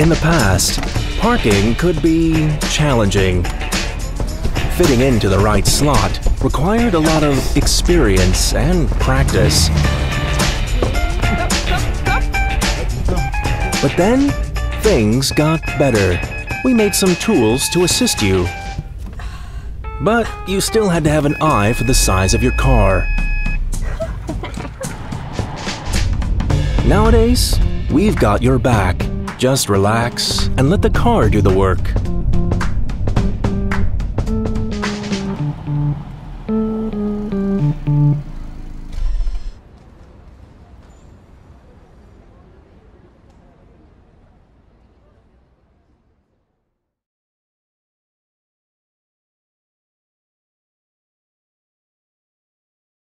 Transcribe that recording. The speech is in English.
In the past, parking could be challenging. Fitting into the right slot required a lot of experience and practice. But then, things got better. We made some tools to assist you. But you still had to have an eye for the size of your car. Nowadays, we've got your back. Just relax and let the car do the work.